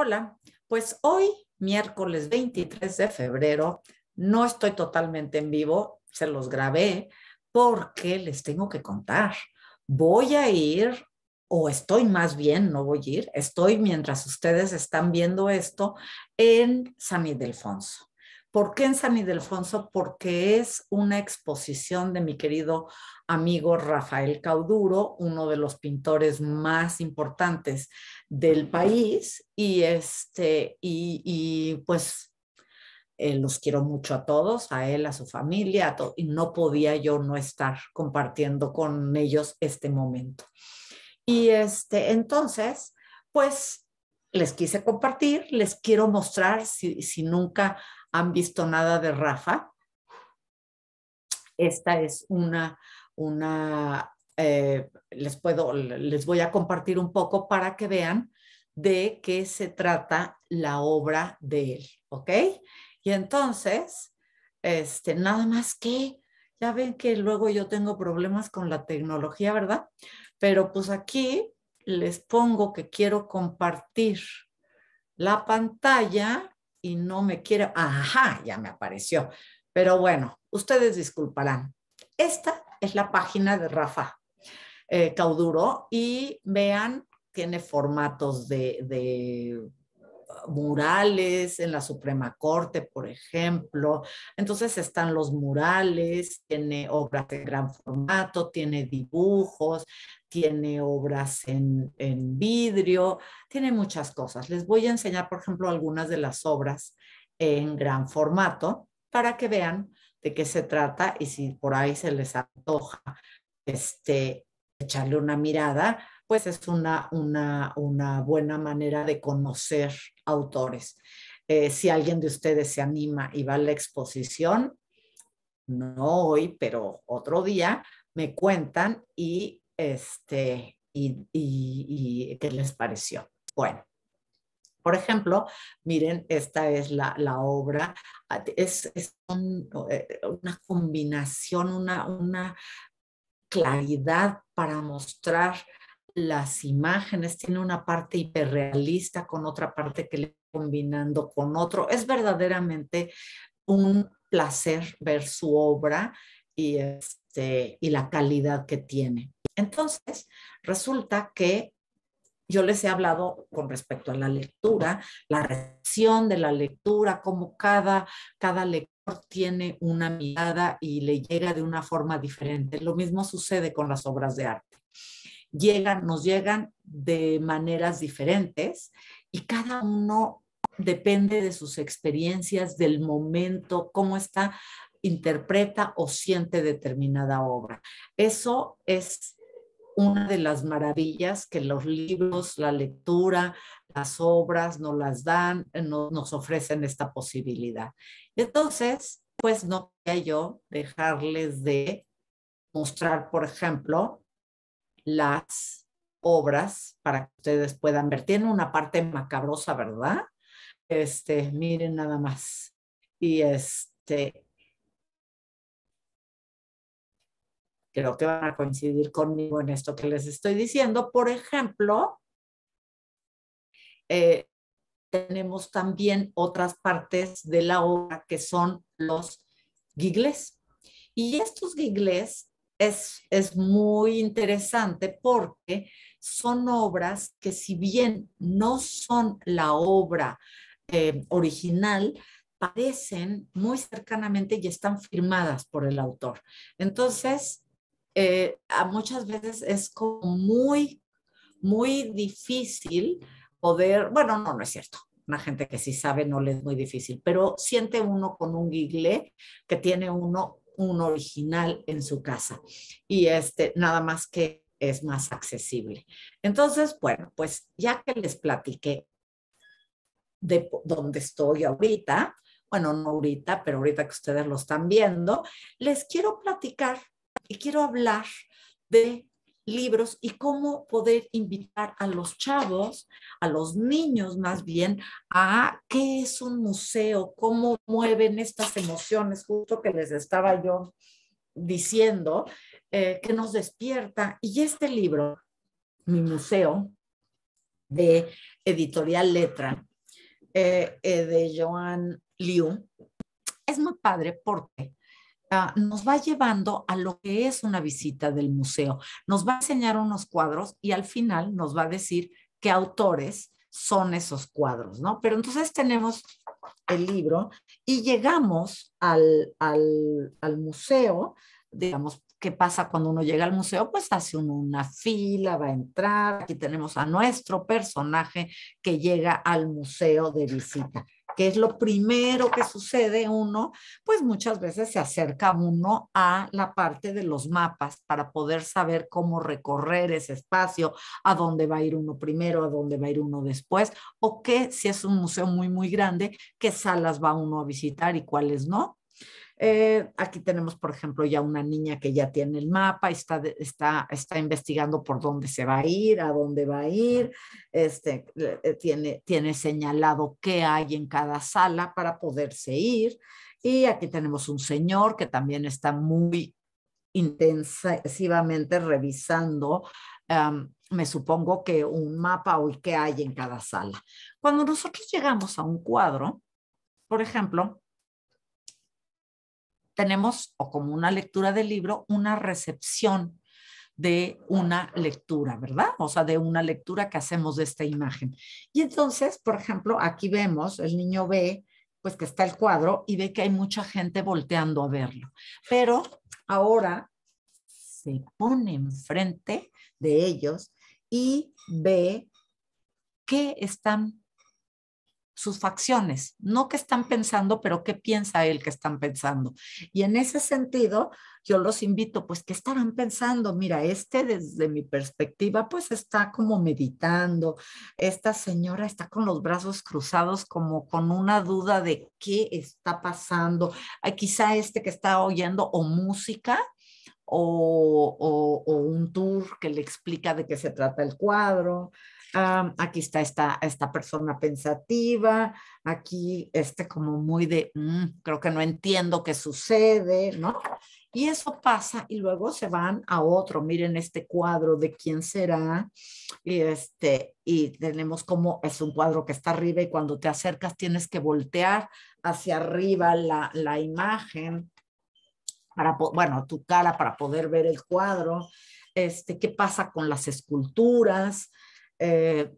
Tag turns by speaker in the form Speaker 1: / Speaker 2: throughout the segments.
Speaker 1: Hola, pues hoy, miércoles 23 de febrero, no estoy totalmente en vivo, se los grabé porque les tengo que contar. Voy a ir, o estoy más bien, no voy a ir, estoy mientras ustedes están viendo esto en San Ildefonso. ¿Por qué en San Ildefonso? Porque es una exposición de mi querido amigo Rafael Cauduro, uno de los pintores más importantes del país, y este, y, y pues eh, los quiero mucho a todos, a él, a su familia, a y no podía yo no estar compartiendo con ellos este momento. Y este, entonces, pues les quise compartir, les quiero mostrar, si, si nunca han visto nada de Rafa, esta es una, una eh, les puedo, les voy a compartir un poco para que vean de qué se trata la obra de él, ¿ok? Y entonces, este, nada más que, ya ven que luego yo tengo problemas con la tecnología, ¿verdad? Pero pues aquí les pongo que quiero compartir la pantalla y no me quiere, ajá, ya me apareció. Pero bueno, ustedes disculparán. Esta es la página de Rafa eh, Cauduro y vean, tiene formatos de murales en la Suprema Corte, por ejemplo. Entonces están los murales, tiene obras de gran formato, tiene dibujos, tiene obras en, en, vidrio, tiene muchas cosas. Les voy a enseñar, por ejemplo, algunas de las obras en gran formato para que vean de qué se trata y si por ahí se les antoja este, echarle una mirada, pues es una, una, una buena manera de conocer autores. Eh, si alguien de ustedes se anima y va a la exposición, no hoy, pero otro día, me cuentan y, este, y, y, qué les pareció. Bueno, por ejemplo, miren, esta es la, la obra, ah, es, es eh, una combinación, una, una claridad para mostrar las imágenes, tiene una parte hiperrealista con otra parte que le combinando con otro. Es verdaderamente un placer ver su obra y, este, y la calidad que tiene. Entonces, resulta que yo les he hablado con respecto a la lectura, la reacción de la lectura, cómo cada, cada lector tiene una mirada y le llega de una forma diferente. Lo mismo sucede con las obras de arte. Llegan, nos llegan de maneras diferentes y cada uno depende de sus experiencias, del momento, cómo está, interpreta o siente determinada obra. Eso es una de las maravillas que los libros, la lectura, las obras nos las dan, eh, nos ofrecen esta posibilidad. Entonces, pues no quería yo dejarles de mostrar, por ejemplo, las obras para que ustedes puedan ver. Tiene una parte macabrosa, ¿verdad? Este, miren nada más. Y este, creo que van a coincidir conmigo en esto que les estoy diciendo. Por ejemplo, eh, tenemos también otras partes de la obra que son los gigles. Y estos gigles es, es muy interesante porque son obras que si bien no son la obra eh, original, parecen muy cercanamente y están firmadas por el autor. Entonces, eh, a muchas veces es como muy, muy difícil poder, bueno, no, no es cierto. Una gente que sí sabe no le es muy difícil, pero siente uno con un guigle que tiene uno un original en su casa y este nada más que es más accesible. Entonces, bueno, pues ya que les platiqué de dónde estoy ahorita, bueno, no ahorita, pero ahorita que ustedes lo están viendo, les quiero platicar y quiero hablar de libros y cómo poder invitar a los chavos, a los niños más bien, a qué es un museo, cómo mueven estas emociones, justo que les estaba yo diciendo, eh, que nos despierta. Y este libro, Mi Museo, de Editorial Letra, eh, eh, de Joan Liu es muy padre porque ah, nos va llevando a lo que es una visita del museo. Nos va a enseñar unos cuadros y al final nos va a decir qué autores son esos cuadros, ¿no? Pero entonces tenemos el libro y llegamos al, al, al museo, digamos, ¿qué pasa cuando uno llega al museo? Pues hace una fila, va a entrar. Aquí tenemos a nuestro personaje que llega al museo de visita. ¿Qué es lo primero que sucede? Uno, pues muchas veces se acerca uno a la parte de los mapas para poder saber cómo recorrer ese espacio, a dónde va a ir uno primero, a dónde va a ir uno después, o qué, si es un museo muy, muy grande, qué salas va uno a visitar y cuáles no. Eh, aquí tenemos, por ejemplo, ya una niña que ya tiene el mapa, está, está, está investigando por dónde se va a ir, a dónde va a ir, este, eh, tiene, tiene señalado qué hay en cada sala para poderse ir. Y aquí tenemos un señor que también está muy intensivamente revisando, me supongo que un mapa o qué hay en cada sala. Cuando nosotros llegamos a un cuadro, por ejemplo, tenemos, o como una lectura del libro, una recepción de una lectura, ¿verdad? O sea, de una lectura que hacemos de esta imagen. Y entonces, por ejemplo, aquí vemos, el niño ve, pues que está el cuadro y ve que hay mucha gente volteando a verlo. Pero ahora se pone enfrente de ellos y ve qué están sus facciones, no qué están pensando, pero qué piensa él que están pensando. Y en ese sentido, yo los invito, pues, ¿qué estarán pensando? Mira, este desde mi perspectiva, pues está como meditando. Esta señora está con los brazos cruzados como con una duda de qué está pasando. Hay quizá este que está oyendo o música o, o un tour que le explica de qué se trata el cuadro aquí está esta, esta persona pensativa, aquí este como muy de, mm, creo que no entiendo qué sucede, ¿no? Y eso pasa y luego se van a otro, miren este cuadro de quién será, y, este, y tenemos como, es un cuadro que está arriba y cuando te acercas tienes que voltear hacia arriba la, la imagen, para, bueno, tu cara para poder ver el cuadro, este, qué pasa con las esculturas, eh,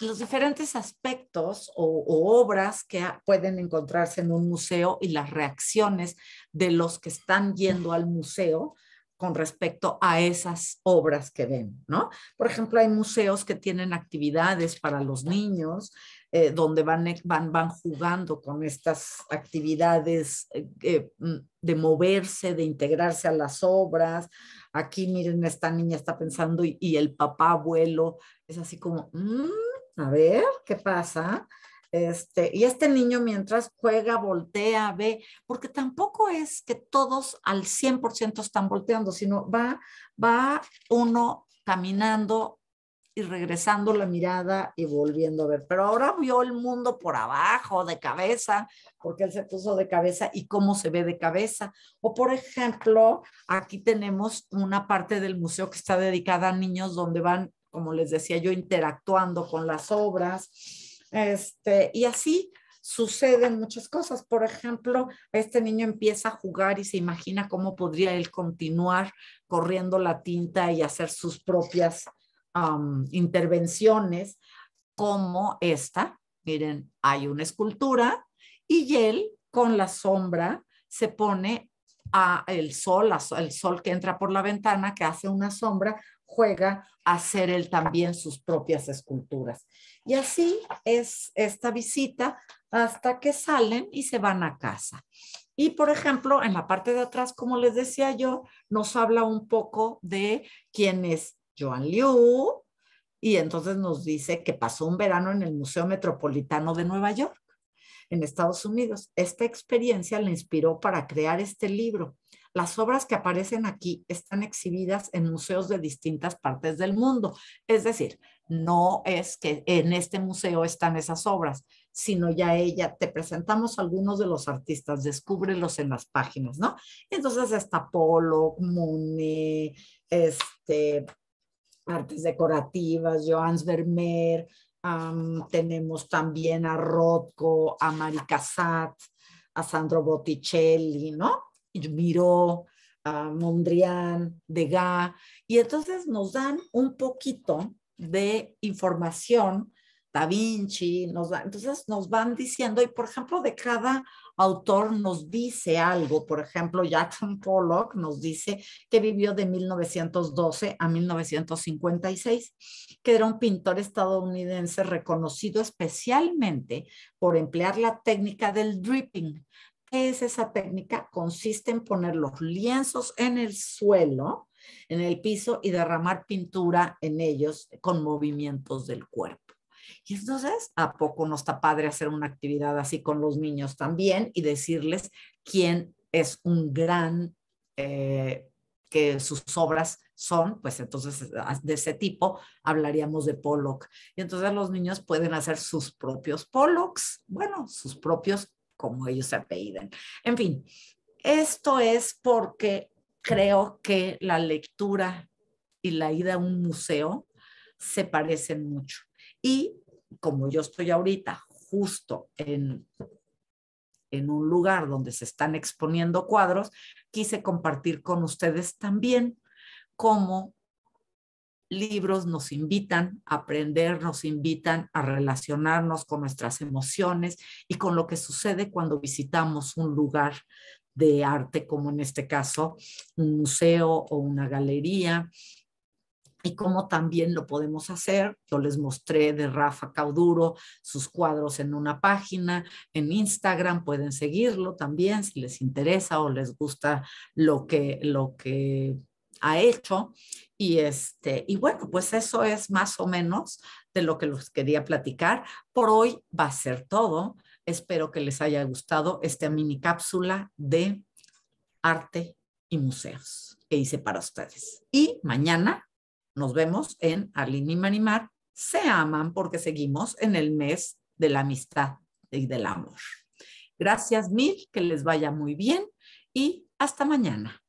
Speaker 1: los diferentes aspectos o, obras que pueden encontrarse en un museo y las reacciones de los que están yendo al museo con respecto a esas obras que ven, ¿no? Por ejemplo, hay museos que tienen actividades para los niños, eh, donde van, van, van jugando con estas actividades eh, mm, de moverse, de integrarse a las obras. Aquí, miren, esta niña está pensando y, el papá abuelo es así como, mm, a ver, ¿qué pasa? Este, y este niño mientras juega, voltea, ve, porque tampoco es que todos al 100% están volteando, sino va, va uno caminando regresando la mirada y volviendo a ver. Pero ahora vio el mundo por abajo, de cabeza, porque él se puso de cabeza y cómo se ve de cabeza. O por ejemplo, aquí tenemos una parte del museo que está dedicada a niños donde van, como les decía yo, interactuando con las obras este, y así suceden muchas cosas. Por ejemplo, este niño empieza a jugar y se imagina cómo podría él continuar corriendo la tinta y hacer sus propias intervenciones, como esta. Miren, hay una escultura y él con la sombra se pone a el sol, el sol que entra por la ventana, que hace una sombra, juega a hacer él también sus propias esculturas. Y así es esta visita hasta que salen y se van a casa. Y por ejemplo, en la parte de atrás, como les decía yo, nos habla un poco de quién es Joan Liu y entonces nos dice que pasó un verano en el Museo Metropolitano de Nueva York, en Estados Unidos. Esta experiencia le inspiró para crear este libro las obras que aparecen aquí están exhibidas en museos de distintas partes del mundo. Es decir, no es que en este museo están esas obras, sino ya ella, te presentamos algunos de los artistas, descúbrelos en las páginas, ¿no? Entonces está Polo, Monet, este, artes decorativas, Johannes Vermeer, tenemos también a Rothko, a Mari Casat, a Sandro Botticelli, ¿no? Miró, a Mondrian, Degas, y entonces nos dan un poquito de información Da Vinci, nos entonces nos van diciendo, y por ejemplo, de cada autor nos dice algo, por ejemplo, Jackson Pollock nos dice que vivió de 1912 a 1956, que era un pintor estadounidense reconocido especialmente por emplear la técnica del dripping. ¿Qué es esa técnica? Consiste en poner los lienzos en el suelo, en el piso y derramar pintura en ellos con movimientos del cuerpo. Y entonces, ¿a poco no está padre hacer una actividad así con los niños también y decirles quién es un gran, eh, que sus obras son, pues entonces de ese tipo hablaríamos de Pollock. Y entonces los niños pueden hacer sus propios Pollocks, bueno, sus propios como ellos se apelliden. En fin, esto es porque creo que la lectura y la ida a un museo se parecen mucho. Y como yo estoy ahorita justo en, en un lugar donde se están exponiendo cuadros, quise compartir con ustedes también cómo libros nos invitan a aprender, nos invitan a relacionarnos con nuestras emociones y con lo que sucede cuando visitamos un lugar de arte, como en este caso un museo o una galería, y cómo también lo podemos hacer. Yo les mostré de Rafa Cauduro sus cuadros en una página, en Instagram, pueden seguirlo también si les interesa o les gusta lo que, lo que ha hecho. Y, este, y bueno, pues eso es más o menos de lo que los quería platicar. Por hoy va a ser todo. Espero que les haya gustado esta mini cápsula de arte y museos que hice para ustedes. Y mañana nos vemos en Arlene y Manimar. Se aman porque seguimos en el mes de la amistad y del amor. Gracias mil, que les vaya muy bien y hasta mañana.